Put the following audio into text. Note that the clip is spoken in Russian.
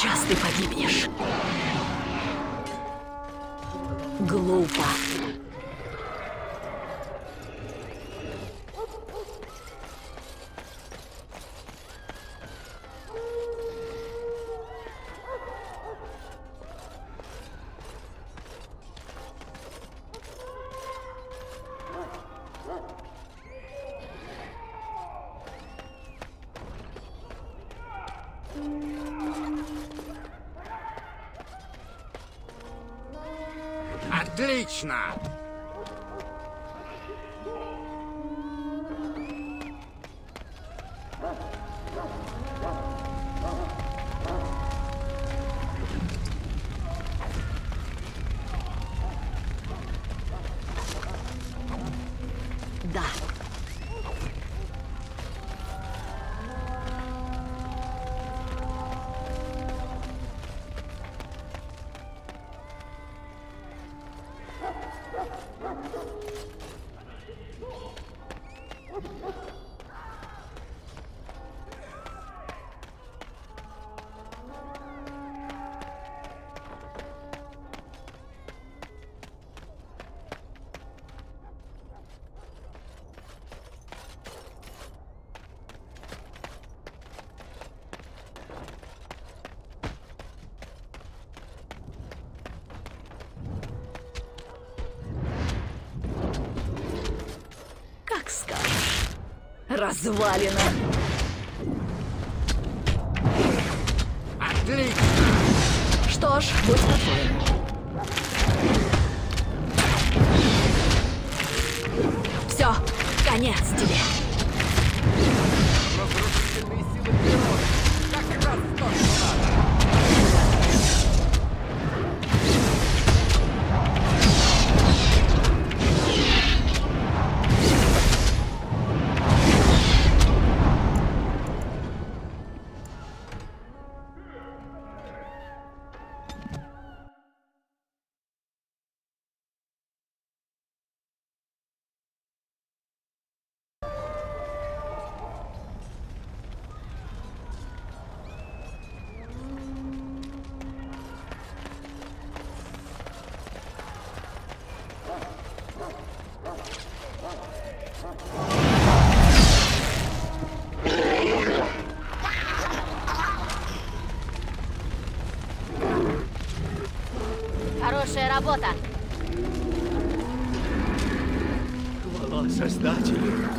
Сейчас ты погибнешь. Глупо. Thank you. Отлично! Развалина. Отлично! Что ж, будь по-твоему. Все, конец тебе. Разрушительные силы природы! Как раз то, работа. Хвала Создателю.